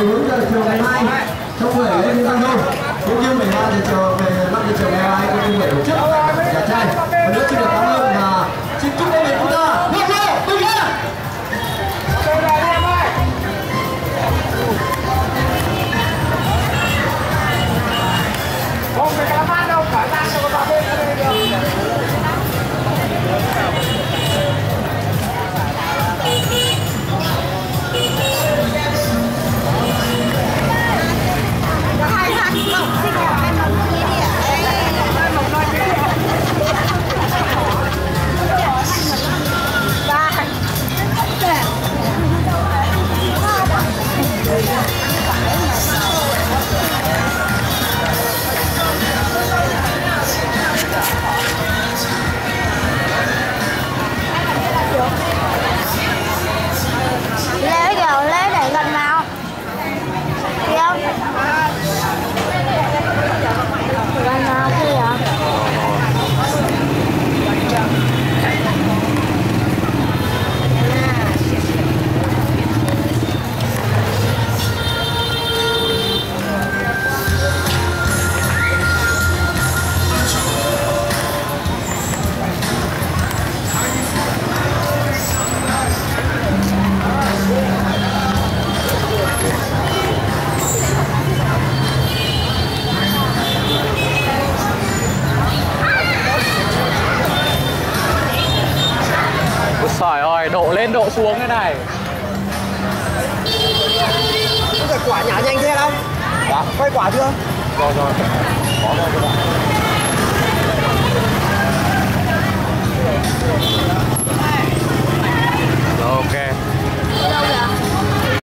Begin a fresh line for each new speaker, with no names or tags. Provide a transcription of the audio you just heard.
14 giờ chiều ngày mai trong buổi lên Giang Đô cũng như 13 giờ chiều về 5 giờ chiều ngày mai, cũng như buổi tổ chức.
Trời ơi, độ lên độ xuống thế này
phải quả nhả nhanh thế không?
Dạ,
Quay quả chưa?
rồi rồi Có rồi các bạn